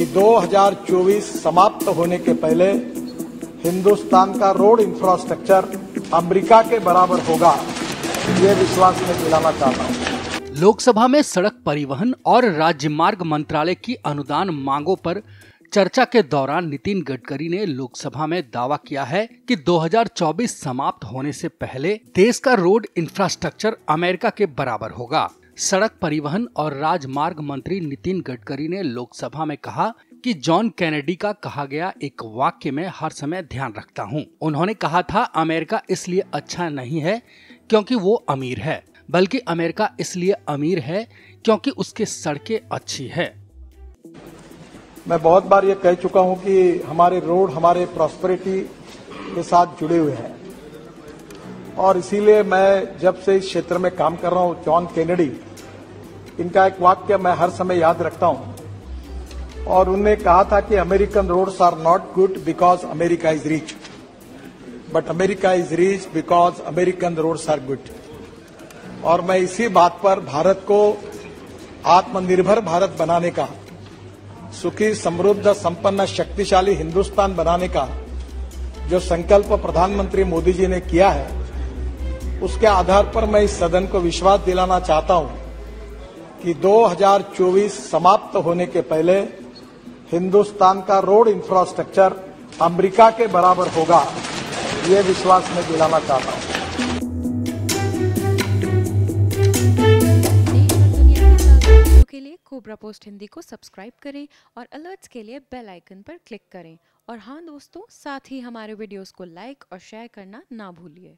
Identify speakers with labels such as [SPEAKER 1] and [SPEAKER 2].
[SPEAKER 1] कि 2024 समाप्त होने के पहले हिंदुस्तान का रोड इंफ्रास्ट्रक्चर अमेरिका के बराबर होगा। ये विश्वास मैं दिलाना चाहता हूँ।
[SPEAKER 2] लोकसभा में सड़क परिवहन और राज्य मार्ग मंत्रालय की अनुदान मांगों पर चर्चा के दौरान नितिन गडकरी ने लोकसभा में दावा किया है कि 2024 समाप्त होने से पहले देश का रोड इंफ्रास्ट्रक्चर अमेरिका के बराबर होगा। सड़क परिवहन और राजमार्ग मंत्री नितिन गडकरी ने लोकसभा में कहा कि जॉन कैनेडी का कहा गया एक वाक्य में हर समय ध्यान रखता हूँ। उन्होंने कहा था, अमेरिका इसलिए अच्छा नहीं है क्योंकि वो अमीर है, बल्कि अमेरिका इसलिए अमीर है क्योंकि उसके सड़कें अच्छी है
[SPEAKER 1] मैं बहुत बार ये कह चुका हूँ कि हमारे रोड, हमारे प्रॉस्पेरिटी के साथ जुड़े हुए हैं और इसीलिए मैं जब से इस क्षेत्र में काम कर रहा हूँ, जॉन केनेडी, इनका एक वाक्य मैं हर समय याद रखता हूँ। और उनने कहा था कि American roads are not good because America is rich. But America is rich because American roads are good. और मैं इसी बात पर भारत को आत्मनिर्भर भारत बनाने का, सुखी, समृद्ध, संपन्न, शक्तिशाली हिंदुस्तान बनाने का जो संकल्प प्रधानमंत्री मोदी जी ने किया है उसके आधार पर मैं इस सदन को विश्वास दिलाना चाहता हूँ कि 2024 समाप्त होने के पहले हिंदुस्तान का रोड इंफ्रास्ट्रक्चर अमेरिका के बराबर होगा, ये विश्वास मैं दिलाना चाहता हूँ।
[SPEAKER 3] के लिए कोबरा पोस्ट हिंदी को सब्सक्राइब करें और अलर्ट्स के लिए बेल आइकन पर क्लिक करें। और हाँ दोस्तों, साथ ही हमारे वीडियोस को लाइक और शेयर करना ना भूलिए।